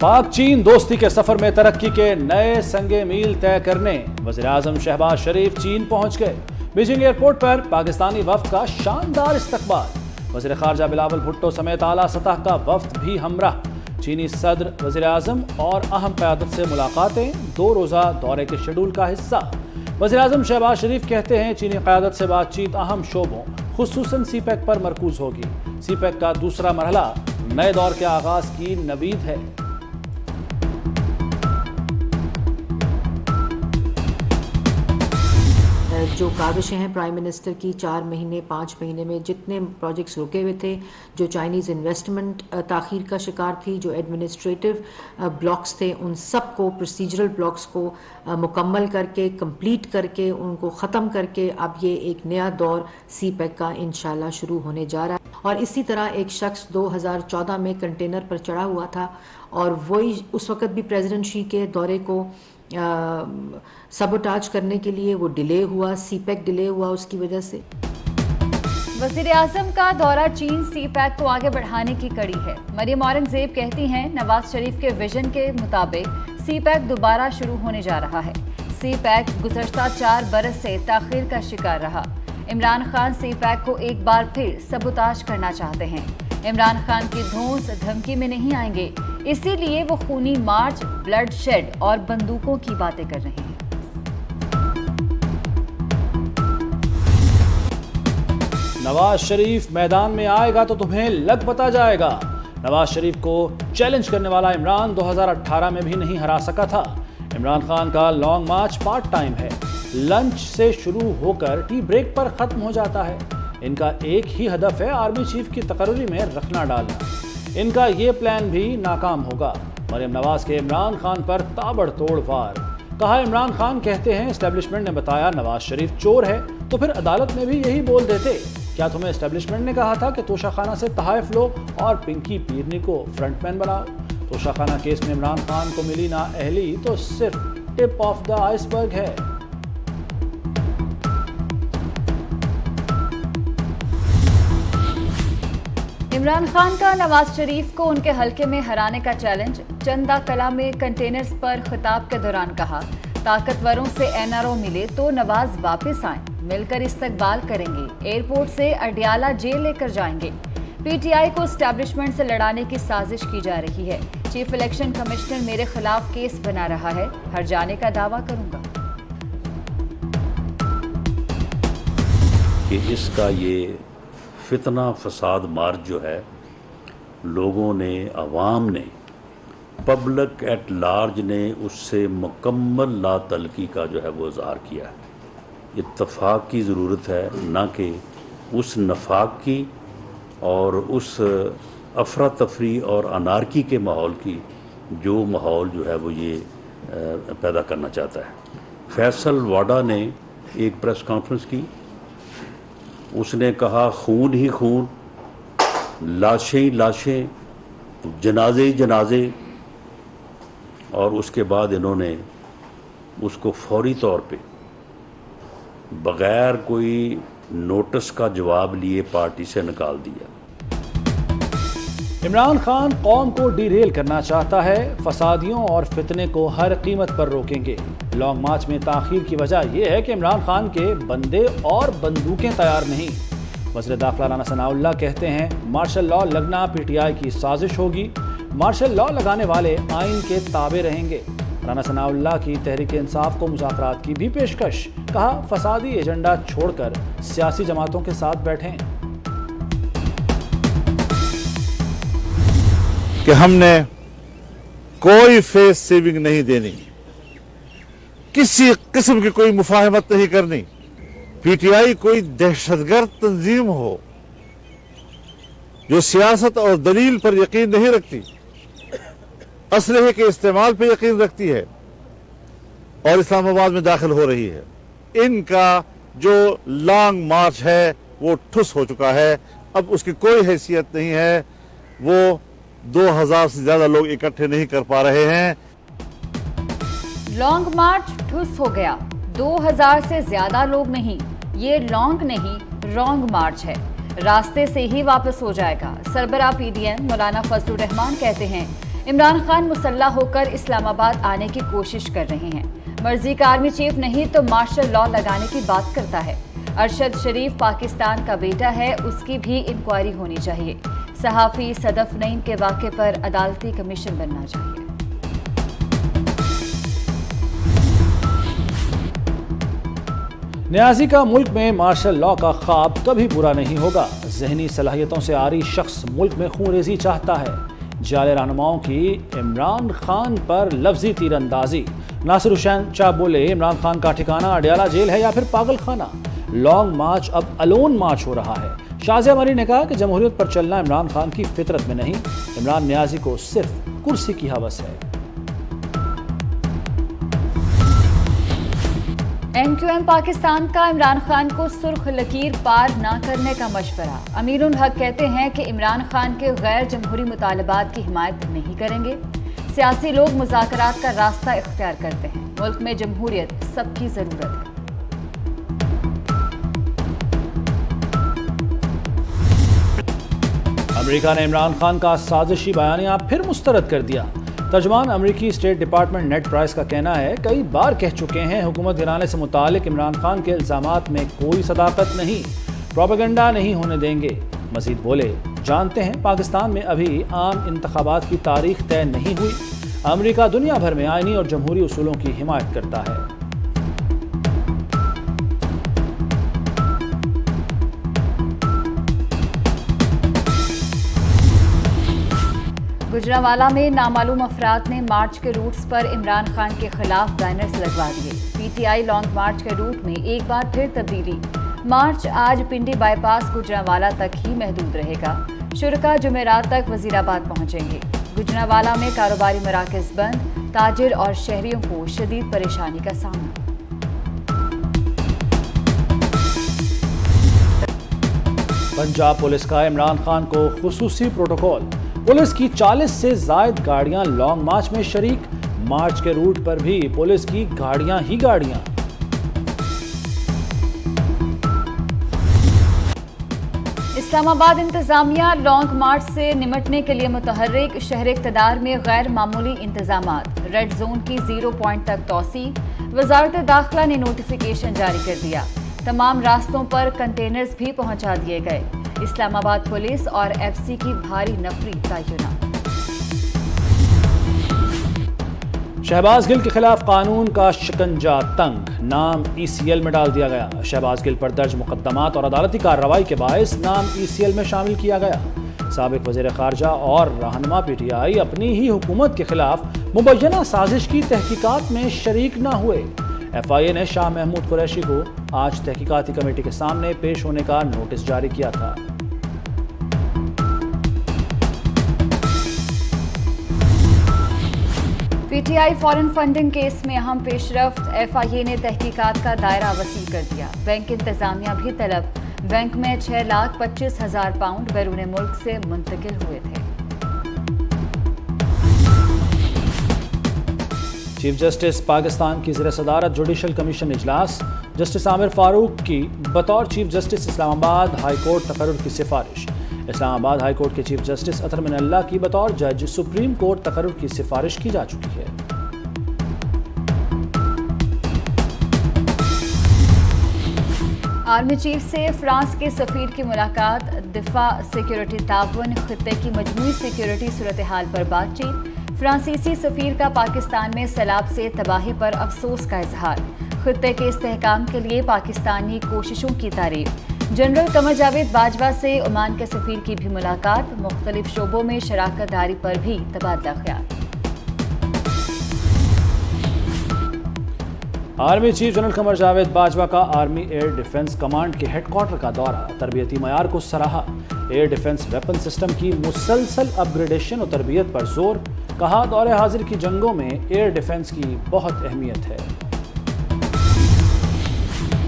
पाक चीन दोस्ती के सफ़र में तरक्की के नए संगे मील तय करने वज़ीर आज़म शहबाज शरीफ चीन पहुँच गए। बीजिंग एयरपोर्ट पर पाकिस्तानी वफ्द का शानदार इस्तकबाल। वज़ीर खारजा बिलावल भुट्टो समेत आला सतह का वफ्द भी हमरा चीनी सदर वज़ीर आज़म और अहम क्यादत से मुलाकातें दो रोज़ा दौरे के शेड्यूल का हिस्सा। वजी अजम शहबाज शरीफ कहते हैं, चीनी क्यादत से बातचीत अहम शोबों खसूस सी पैक पर मरकूज होगी। सी पैक का दूसरा मरहला नए दौर के आगाज़ की नवीद है। जो काविशें हैं प्राइम मिनिस्टर की चार महीने, पाँच महीने में जितने प्रोजेक्ट्स रुके हुए थे, जो चाइनीज़ इन्वेस्टमेंट ताखीर का शिकार थी, जो एडमिनिस्ट्रेटिव ब्लॉक्स थे, उन सबको प्रोसीजरल ब्लॉक्स को मुकम्मल करके कंप्लीट करके, उनको ख़त्म करके अब ये एक नया दौर सी पैक का इन शुरू होने जा रहा है। और इसी तरह एक शख्स 2014 में कंटेनर पर चढ़ा हुआ था और वही उस वक्त भी प्रेसिडेंट शी के दौरे को सबोटाज करने के लिए वो डिले हुआ सी पैक डिले हुआ उसकी वजह से। वज़ीर आज़म का दौरा चीन सी को आगे बढ़ाने की कड़ी है। मरियम औरंगज़ेब कहती हैं, नवाज़ शरीफ के विजन के मुताबिक सी दोबारा शुरू होने जा रहा है। सी पैक गुजशत चार बरस से ताखिर का शिकार रहा। इमरान खान सी पैक को एक बार फिर सबोताज करना चाहते हैं। इमरान खान की धोस धमकी में नहीं आएँगे। इसीलिए वो खूनी मार्च, ब्लड शेड और बंदूकों की बातें कर रहे हैं। नवाज़ शरीफ मैदान में आएगा तो तुम्हें लग पता जाएगा। नवाज़ शरीफ को चैलेंज करने वाला इमरान 2018 में भी नहीं हरा सका था। इमरान खान का लॉन्ग मार्च पार्ट टाइम है। लंच से शुरू होकर टी ब्रेक पर खत्म हो जाता है। इनका एक ही हदफ है आर्मी चीफ की तकर्री में रखना डालना। इनका ये प्लान भी नाकाम होगा। मरियम नवाज़ के इमरान खान पर ताबड़तोड़ वार। कहा, इमरान खान कहते हैं, एस्टेब्लिशमेंट ने बताया नवाज़ शरीफ चोर है तो फिर अदालत में भी यही बोल देते। क्या तुम्हें एस्टेब्लिशमेंट ने कहा था कि तोशा खाना से तहाइफ लो और पिंकी पीरनी को फ्रंटमैन बनाओ? तोशा खाना केस में इमरान खान को मिली ना अहली तो सिर्फ़ टिप ऑफ़ द आइसबर्ग है। इमरान खान का नवाज़ शरीफ को उनके हलके में हराने का चैलेंज, चंदा कला में कंटेनर्स पर खिताब के दौरान कहा, ताकतवरों से एनआरओ मिले तो नवाज़ वापस आए, मिलकर इस्तकबाल करेंगे, एयरपोर्ट से अडियाला जेल लेकर जाएँगे। पीटीआई को स्टैब्लिशमेंट से लड़ाने की साजिश की जा रही है। चीफ इलेक्शन कमिश्नर मेरे खिलाफ केस बना रहा है, हर जाने का दावा करूँगा। कि इसका ये फितना फसाद मार्च जो है, लोगों ने आवाम ने, पब्लिक एट लार्ज ने उससे मुकम्मल ला तलकी का जो है वो इजहार किया है। इतफाक़ की ज़रूरत है ना कि उस नफाक की और उस अफरा तफरी और अनारकी के माहौल की जो माहौल जो है वो ये पैदा करना चाहता है। फैसल वाडा ने एक प्रेस कॉन्फ्रेंस की उसने कहा, खून ही खून, लाशें ही लाशें, जनाजे ही जनाजे। और उसके बाद इन्होंने उसको फौरी तौर पे, बग़ैर कोई नोटिस का जवाब लिए पार्टी से निकाल दिया। इमरान खान कौम को डिरेल करना चाहता है, फसादियों और फितने को हर कीमत पर रोकेंगे। लॉन्ग मार्च में ताखिर की वजह यह है कि इमरान खान के बंदे और बंदूकें तैयार नहीं। वजर दाखिला राना सनाउल्ला कहते हैं मार्शल लॉ लगना पीटीआई की साजिश होगी। मार्शल लॉ लगाने वाले आइन के ताबे रहेंगे। राना सनाउल्ला की तहरीक इंसाफ को मुजाकर की भी पेशकश। कहा, फसादी एजेंडा छोड़कर सियासी जमातों के साथ बैठें। कि हमने कोई फेस सेविंग नहीं देनी। किसी किस्म की कोई मुफाहमत नहीं करनी। पीटीआई कोई दहशतगर्द तंजीम हो, जो सियासत और दलील पर यकीन नहीं रखती असलहे के इस्तेमाल पर यकीन रखती है और इस्लामाबाद में दाखिल हो रही है। इनका जो लॉन्ग मार्च है, वो ठुस हो चुका है। अब उसकी कोई हैसियत नहीं है। वो 2000 से ज़्यादा लोग इकट्ठे नहीं कर पा रहे हैं। लॉन्ग मार्च ठुस हो गया। 2000 से ज़्यादा लोग नहीं, ये लॉन्ग नहीं, रॉन्ग मार्च है। रास्ते से ही वापस हो जाएगा। सरबरा पीडीएम मौलाना फजलुर रहमान कहते हैं, इमरान खान मुसल्ला होकर इस्लामाबाद आने की कोशिश कर रहे हैं। मर्ज़ी का आर्मी चीफ नहीं तो मार्शल लॉ लगाने की बात करता है। अरशद शरीफ पाकिस्तान का बेटा है, उसकी भी इंक्वायरी होनी चाहिए। सहाफ़ी सदफ नईम के वाक़े पर अदालती कमीशन बनना चाहिए। न्याजी का मुल्क में मार्शल लॉ का ख्वाब कभी पूरा नहीं होगा। जहनी सलाहियतों से आरी शख्स मुल्क में खून रेजी चाहता है। जाले रहनुमाओं की इमरान खान पर लफ्जी तीरंदाजी। नासिर हुसैन शाह बोले, इमरान खान का ठिकाना, अडियाला जेल है या फिर पागल खाना लॉन्ग मार्च अब अलोन मार्च हो रहा है। शाजिया मरी ने कहा कि जमहूरियत पर चलना इमरान खान की फितरत में नहीं। इमरान न्याजी को सिर्फ़ कुर्सी की हवस है। एम पाकिस्तान का इमरान खान को सुर्ख लकीर पार न करने का मशवरा। अमीर हक कहते हैं कि इमरान खान के गैर जमहूरी मुतालबात की हिमायत नहीं करेंगे। सियासी लोग मुजाकरात का रास्ता इख्तियार करते हैं। मुल्क में जमहूरियत सबकी ज़रूरत है। अमेरिका ने इमरान खान का साजिशी बयानिया फिर मुस्तरद कर दिया। तर्जमान अमरीकी स्टेट डिपार्टमेंट नेट प्राइस का कहना है, कई बार कह चुके हैं, हुकूमत गिराने से मुतालिक इमरान खान के इल्ज़ाम में कोई सदाकत नहीं, प्रोपागेंडा नहीं होने देंगे। मजीद बोले, जानते हैं, पाकिस्तान में अभी आम इंतबात की तारीख तय नहीं हुई। अमरीका दुनिया भर में आइनी और जमहूरी असूलों की हिमायत करता है। गुजरावाला में नामालूम अफराद ने मार्च के रूट्स पर इमरान खान के खिलाफ बैनर्स लगवा दिए। पीटीआई लॉन्ग मार्च के रूट में एक बार फिर तब्दीली। मार्च आज पिंडी बाईपास गुजरावाला तक ही महदूद रहेगा। शुरा जुमेरात तक वजीराबाद पहुँचेंगे। गुजरावाला में कारोबारी मराकज बंद, ताजिर और शहरियों को शदीद परेशानी का सामना। पंजाब पुलिस का इमरान खान को खसूसी प्रोटोकॉल। पुलिस की 40 से जायद गाड़ियाँ लॉन्ग मार्च में शरीक। मार्च के रूट पर भी पुलिस की गाड़ियाँ ही गाड़ियाँ। इस्लामाबाद इंतजामिया लॉन्ग मार्च से निमटने के लिए मुतहरिक शहर इकतदार में गैर मामूली इंतज़ाम रेड जोन की ज़ीरो पॉइंट तक तोसी। वजारत दाखिला ने नोटिफिकेशन जारी कर दिया। तमाम रास्तों पर कंटेनर्स भी पहुँचा दिए गए। इस्लामाबाद पुलिस और एफसी की भारी नफरी तयनात शहबाज गिल के खिलाफ कानून का शिकंजा तंग, नाम ईसीएल में डाल दिया गया। शहबाज गिल पर दर्ज मुकदमात और अदालती कार्रवाई के बायस नाम ईसीएल में शामिल किया गया। सबक वज़ीर खारजा और रहनमा पी टी आई अपनी ही हुकूमत के खिलाफ मुबैना साजिश की तहकीकात में शरीक न हुए। एफ़ आई ए ने शाह महमूद कुरैशी को आज तहकीकती कमेटी के सामने पेश होने का नोटिस जारी किया था। पीटीआई फॉरेन फंडिंग केस में अहम पेशरफ, एफआईए ने तहकीकात का दायरा वसी कर दिया। बैंक इंतजामिया भी तलब। बैंक में छह लाख पच्चीस हज़ार पाउंड बैरून मुल्क से मुंतकिल हुए थे। चीफ जस्टिस पाकिस्तान की जर सदारत जुडिशल कमीशन इजलास। जस्टिस आमिर फारूक की बतौर chief justice Islamabad high court तकर्र की सिफारिश। इस्लामाबाद हाई कोर्ट के चीफ जस्टिस अतर मिनल्ला की बतौर जज सुप्रीम कोर्ट तकर्र की सिफारिश की जा चुकी है। आर्मी चीफ से फ्रांस के सफीर की मुलाकात, दिफा सिक्योरिटी तावन खत्े की मजमू सिक्योरिटी सूरत हाल पर बातचीत। फ्रांसीसी सफीर का पाकिस्तान में सैलाब से तबाही पर अफसोस का इजहार। खत्े के इसकाम के लिए पाकिस्तानी कोशिशों की तारीफ़। जनरल कमर जावेद बाजवा से ओमान के सफीर की भी मुलाकात। मुख्तलिफ़ शोबों में शराकत दारी पर भी तबादला ख्याल। Army chief general Qamar Javed Bajwa का आर्मी एयर डिफेंस कमांड के हेडक्वार्टर का दौरा। तरबियती मैार को सराहा। एयर डिफेंस वेपन सिस्टम की मुसलसल अपग्रेडेशन और तरबियत पर ज़ोर। कहा, दौरे हाजिर की जंगों में एयर डिफेंस की बहुत अहमियत है।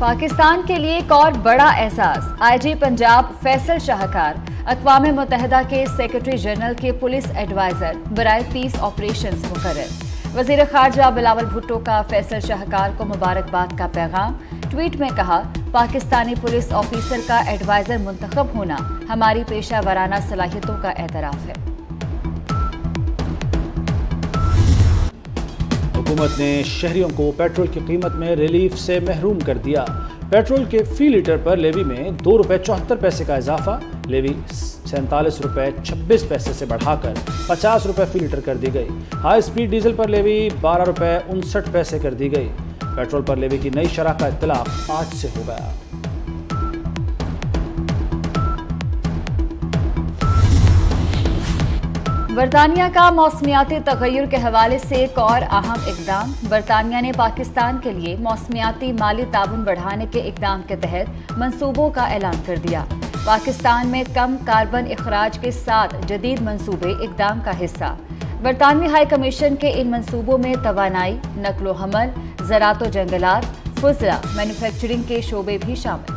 पाकिस्तान के लिए एक और बड़ा एहसास। आईजी पंजाब फैसल शाहकार अकवा मुतहदा के सेक्रेटरी जनरल के पुलिस एडवाइजर बरए पीस ऑपरेशन मुकर वज़ीर खारजा बिलावल भुट्टो का फैसल शाहकार को मुबारकबाद का पैगाम। ट्वीट में कहा, पाकिस्तानी पुलिस ऑफिसर का एडवाइजर मुंतखब होना हमारी पेशा वराना सलाहियतों का एतराफ़ है। हुकूमत ने शहरियों को पेट्रोल की कीमत में रिलीफ से महरूम कर दिया। पेट्रोल के फ़ी लीटर पर लेवी में दो रुपये चौहत्तर पैसे का इजाफा, लेवी सैंतालीस रुपये छब्बीस पैसे से बढ़ाकर पचास रुपये फ़ी लीटर कर दी गई। हाई स्पीड डीजल पर लेवी बारह रुपये उनसठ पैसे कर दी गई। पेट्रोल पर लेवी की नई शराह का इतलाक आज से हो गया। बरतानिया का मौसमियाती तगैर के हवाले से एक और अहम इकदाम। बरतानिया ने पाकिस्तान के लिए मौसमियाती माली ताउन बढ़ाने के इकदाम के तहत मंसूबों का ऐलान कर दिया। पाकिस्तान में कम कार्बन अखराज के साथ जदीद मंसूबे इकदाम का हिस्सा। बरतानवी हाई कमीशन के इन मंसूबों में तोानाई नकलो हमल, ज़रात जंगलात फजला मैन्युफैक्चरिंग के शोबे भी शामिल।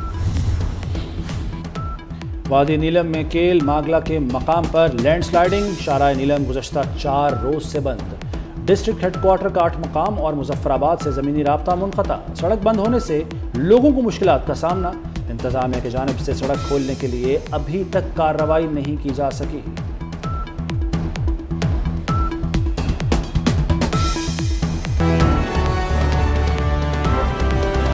वादी नीलम में केल मागला के मकाम पर लैंड स्लाइडिंग शारा नीलम गुजशत चार रोज से बंद। डिस्ट्रिक्ट हेडक्वार्टर का आठ मकाम और मुजफ्फराबाद से ज़मीनी रबता मुनता सड़क बंद होने से लोगों को मुश्किल का सामना। इंतजामिया की जानब से सड़क खोलने के लिए अभी तक कार्रवाई नहीं की जा सकी।